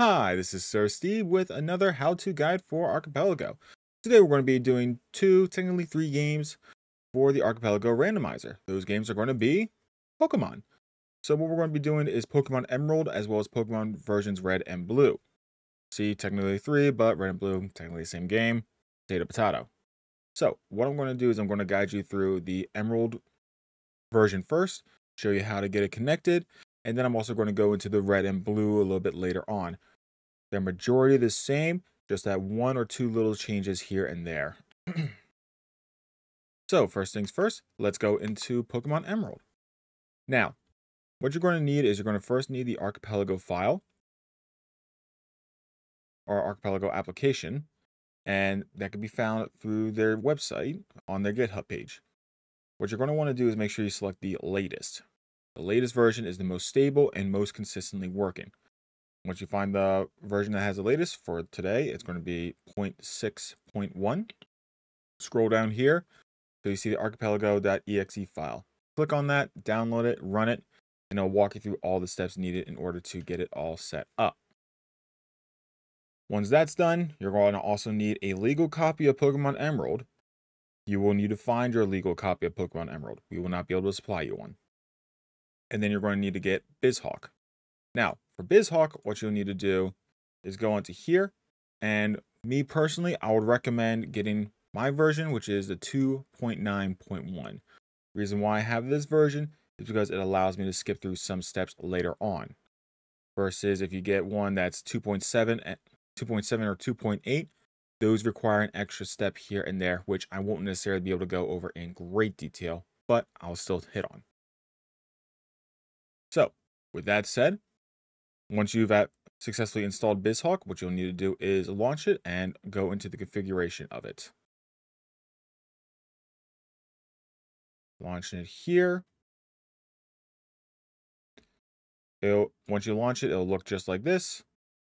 Hi, this is Sir Stebe with another how-to guide for Archipelago. Today we're going to be doing two, technically three games for the Archipelago randomizer. Those games are going to be Pokemon. So what we're going to be doing is Pokemon Emerald as well as Pokemon versions Red and Blue. See, technically three, but Red and Blue, technically the same game, potato potato. So what I'm going to do is I'm going to guide you through the Emerald version first, show you how to get it connected, and then I'm also going to go into the red and blue a little bit later on. They're majority the same, just that one or two little changes here and there. so first things first, let's go into Pokemon Emerald. Now, what you're going to need is you're going to first need the Archipelago file or Archipelago application, and that can be found through their website on their GitHub page. What you're going to want to do is make sure you select the latest. The latest version is the most stable and most consistently working. Once you find the version that has the latest for today, it's going to be 0.6.1. Scroll down here so you see the archipelago.exe file. Click on that, download it, run it, and it'll walk you through all the steps needed in order to get it all set up. Once that's done, you're going to also need a legal copy of Pokemon Emerald. You will need to find your legal copy of Pokemon Emerald. We will not be able to supply you one and then you're going to need to get BizHawk. Now, for BizHawk, what you'll need to do is go onto here, and me personally, I would recommend getting my version, which is the 2.9.1. Reason why I have this version is because it allows me to skip through some steps later on. Versus if you get one that's 2.7, eh, 2.7 or 2.8, those require an extra step here and there, which I won't necessarily be able to go over in great detail, but I'll still hit on. So with that said, once you've successfully installed BizHawk, what you'll need to do is launch it and go into the configuration of it. Launching it here. It'll, once you launch it, it'll look just like this.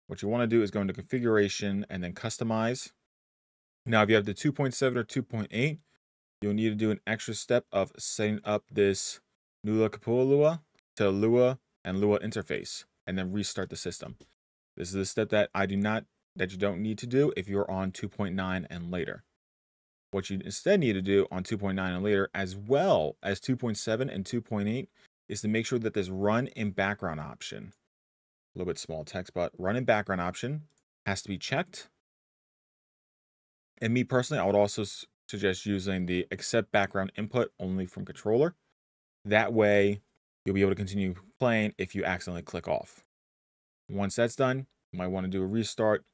What you want to do is go into configuration and then customize. Now, if you have the 2.7 or 2.8, you'll need to do an extra step of setting up this NLua+KopiLua to Lua and Lua interface and then restart the system. This is a step that I do not, that you don't need to do if you're on 2.9 and later. What you instead need to do on 2.9 and later, as well as 2.7 and 2.8, is to make sure that this run in background option, a little bit small text, but run in background option has to be checked. And me personally, I would also suggest using the accept background input only from controller. That way, you'll be able to continue playing if you accidentally click off. Once that's done, you might want to do a restart,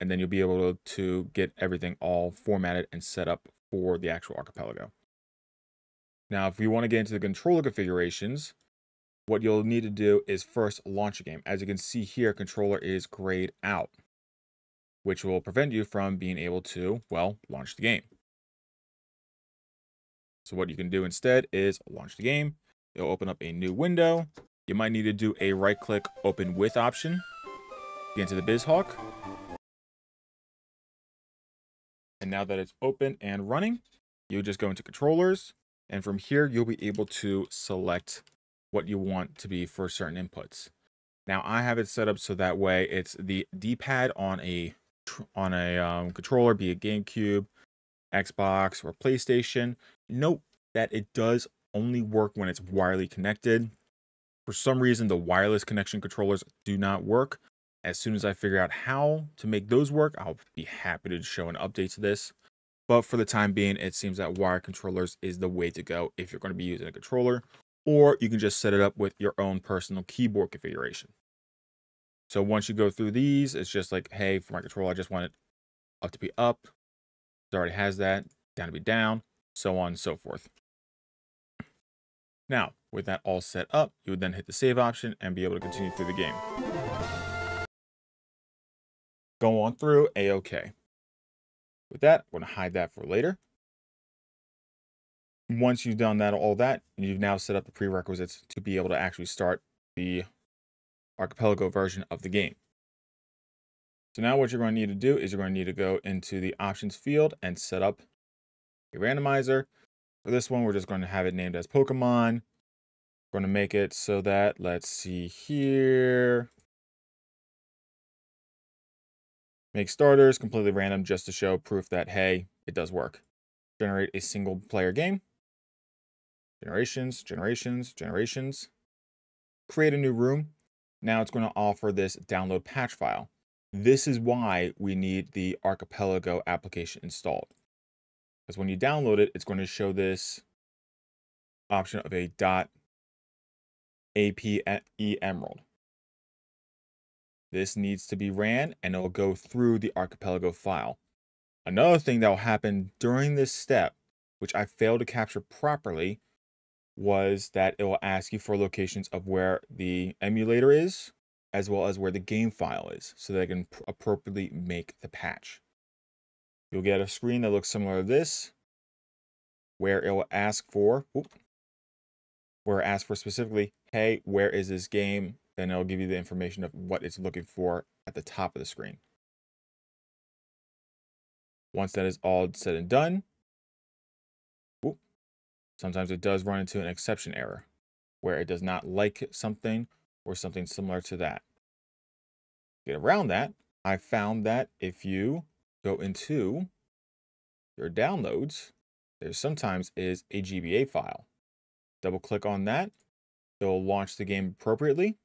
and then you'll be able to get everything all formatted and set up for the actual archipelago. Now, if you want to get into the controller configurations, what you'll need to do is first launch a game. As you can see here, controller is grayed out, which will prevent you from being able to, well, launch the game. So what you can do instead is launch the game, It'll open up a new window. You might need to do a right click open with option. Get into the BizHawk. And now that it's open and running, you just go into controllers. And from here, you'll be able to select what you want to be for certain inputs. Now I have it set up so that way it's the D-pad on a on a um, controller, be it GameCube, Xbox, or PlayStation. Note that it does only work when it's wirely connected. For some reason, the wireless connection controllers do not work. As soon as I figure out how to make those work, I'll be happy to show an update to this. But for the time being, it seems that wire controllers is the way to go if you're going to be using a controller, or you can just set it up with your own personal keyboard configuration. So once you go through these, it's just like, hey, for my controller, I just want it up to be up. It already has that, down to be down, so on and so forth. Now, with that all set up, you would then hit the save option and be able to continue through the game. Go on through A-OK. With that, I'm going to hide that for later. Once you've done that, all that, you've now set up the prerequisites to be able to actually start the archipelago version of the game. So now what you're going to need to do is you're going to need to go into the options field and set up a randomizer. For this one, we're just going to have it named as Pokemon. We're going to make it so that, let's see here. Make starters completely random just to show proof that, hey, it does work. Generate a single player game. Generations, generations, generations. Create a new room. Now it's going to offer this download patch file. This is why we need the Archipelago application installed. Because when you download it, it's going to show this option of a dot APE emerald. This needs to be ran and it'll go through the archipelago file. Another thing that will happen during this step, which I failed to capture properly, was that it will ask you for locations of where the emulator is, as well as where the game file is, so that I can appropriately make the patch. You'll get a screen that looks similar to this, where it will ask for, whoop, where it asks for specifically, hey, where is this game? Then it'll give you the information of what it's looking for at the top of the screen. Once that is all said and done, whoop, sometimes it does run into an exception error where it does not like something or something similar to that. Get around that, I found that if you go into your downloads, there sometimes is a GBA file. Double click on that. It'll launch the game appropriately.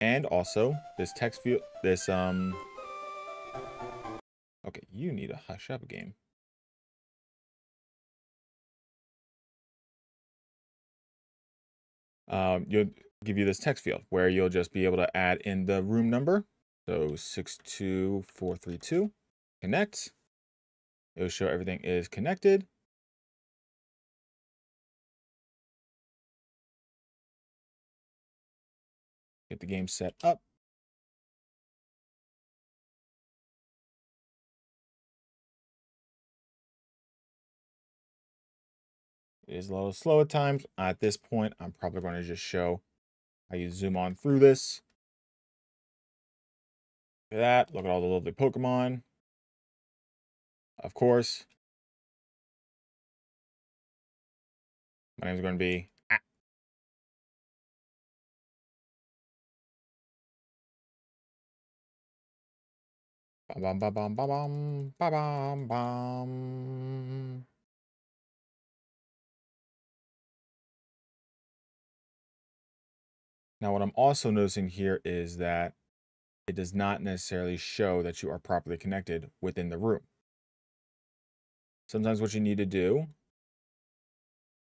And also this text field, this, um, okay, you need a hush up game. Um, you'll give you this text field where you'll just be able to add in the room number. So 62432, connect. It'll show everything is connected. Get the game set up. It is a little slow at times. At this point, I'm probably going to just show how you zoom on through this. At that. Look at all the lovely Pokemon. Of course. My name is going to be Bum, bum, bum, bum, bum, bum, bum. Now, what I'm also noticing here is that it does not necessarily show that you are properly connected within the room. Sometimes what you need to do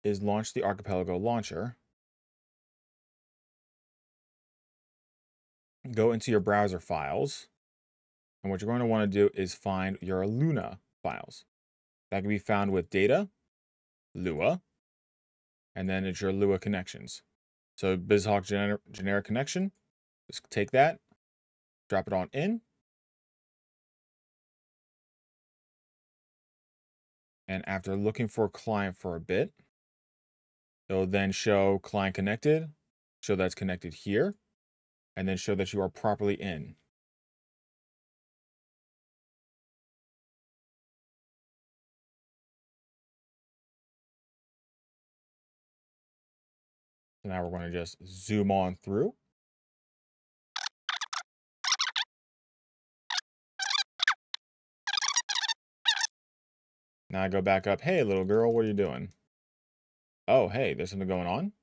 is launch the Archipelago launcher. Go into your browser files and what you're going to want to do is find your Lua files. That can be found with data, Lua, and then it's your Lua connections. So BizHawk gener generic connection, just take that, drop it on in. And after looking for client for a bit, it'll then show client connected, show that's connected here, and then show that you are properly in. So now we're going to just zoom on through. Now I go back up. Hey, little girl, what are you doing? Oh, hey, there's something going on.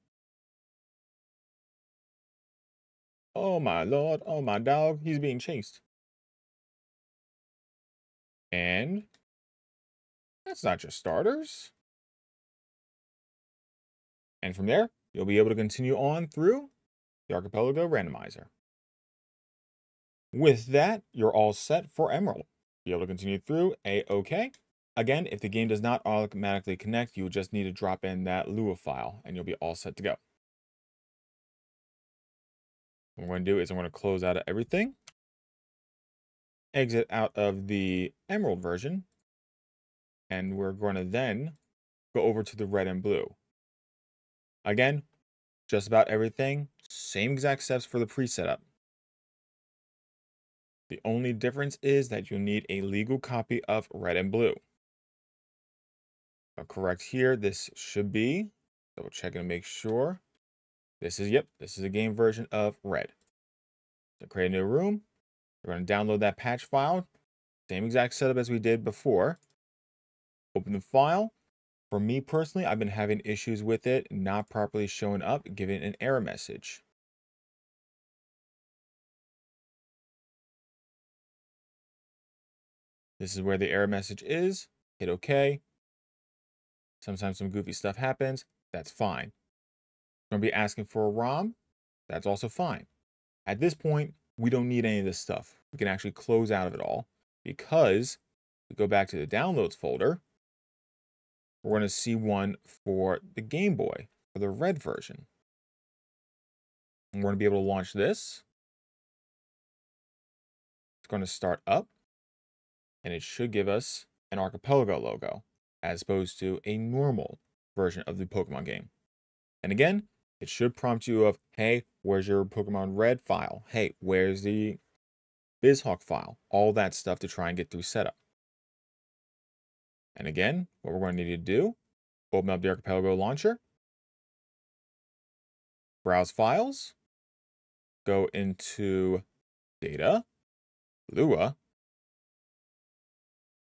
Oh, my lord. Oh, my dog. He's being chased. And that's not just starters. And from there, You'll be able to continue on through the Archipelago Randomizer. With that, you're all set for Emerald. Be able to continue through A-OK. Again, if the game does not automatically connect, you will just need to drop in that Lua file and you'll be all set to go. What I'm going to do is I'm going to close out of everything. Exit out of the Emerald version. And we're going to then go over to the red and blue. Again, just about everything, same exact steps for the pre-setup. The only difference is that you'll need a legal copy of red and blue. I'll correct here, this should be, double check and make sure. This is, yep, this is a game version of red. So create a new room, We're going to download that patch file. Same exact setup as we did before. Open the file. For me personally, I've been having issues with it not properly showing up, giving an error message. This is where the error message is. Hit OK. Sometimes some goofy stuff happens. That's fine. Going to be asking for a ROM. That's also fine. At this point, we don't need any of this stuff. We can actually close out of it all because we go back to the downloads folder. We're going to see one for the Game Boy, for the red version. And we're going to be able to launch this. It's going to start up and it should give us an archipelago logo as opposed to a normal version of the Pokemon game. And again, it should prompt you of, hey, where's your Pokemon Red file? Hey, where's the BizHawk file? All that stuff to try and get through setup. And again, what we're going to need to do, open up the Archipelago launcher, browse files, go into data, Lua,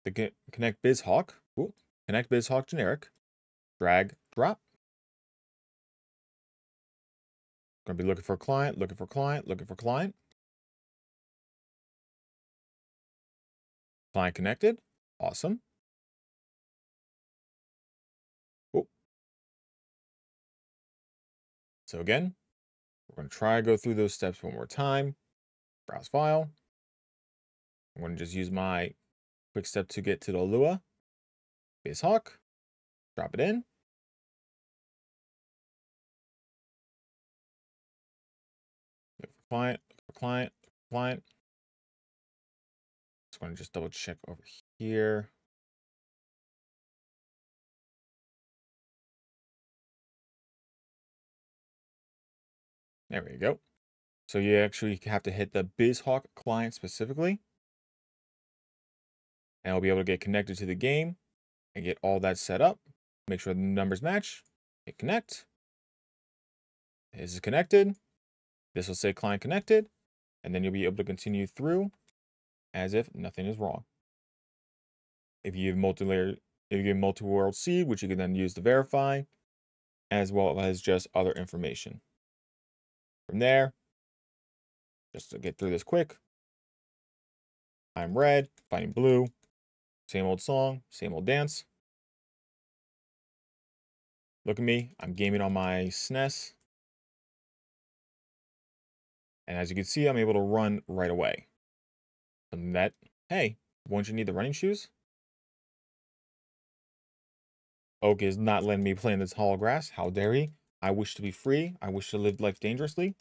the connect BizHawk, ooh, connect BizHawk generic, drag, drop. Gonna be looking for a client, looking for client, looking for client. Client connected, awesome. Oh. So again, we're try to go through those steps one more time. Browse file. I'm gonna just use my Quick step to get to the Lua. BizHawk. Drop it in. client, client, client. Just want to just double check over here. There we go. So you actually have to hit the BizHawk client specifically and I'll be able to get connected to the game and get all that set up. Make sure the numbers match. Hit connect. This is connected. This will say client connected. And then you'll be able to continue through as if nothing is wrong. If you have multi-layer, if you have multi-world seed, which you can then use to verify, as well as just other information. From there, just to get through this quick, I'm red, fighting blue, same old song, same old dance. Look at me, I'm gaming on my SNES. And as you can see, I'm able to run right away. Something that, hey, won't you need the running shoes? Oak is not letting me play in this hollow grass. How dare he? I wish to be free. I wish to live life dangerously.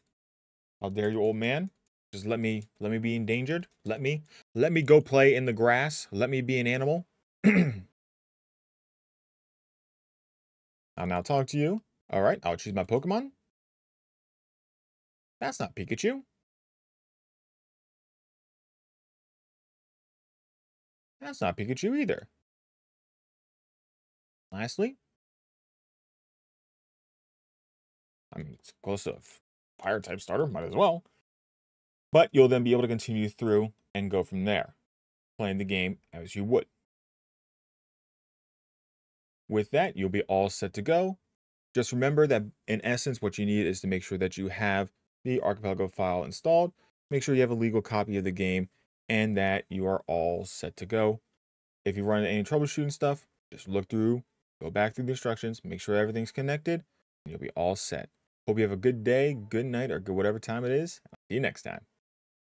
How dare you, old man? Just let me let me be endangered. Let me let me go play in the grass. Let me be an animal. I'll now talk to you. All right, I'll choose my Pokemon. That's not Pikachu. That's not Pikachu either. Lastly, I mean, it's close to a fire type starter, might as well. But you'll then be able to continue through and go from there, playing the game as you would. With that, you'll be all set to go. Just remember that in essence, what you need is to make sure that you have the Archipelago file installed, make sure you have a legal copy of the game, and that you are all set to go. If you run into any troubleshooting stuff, just look through, go back through the instructions, make sure everything's connected, and you'll be all set. Hope you have a good day, good night, or good whatever time it is. I'll see you next time.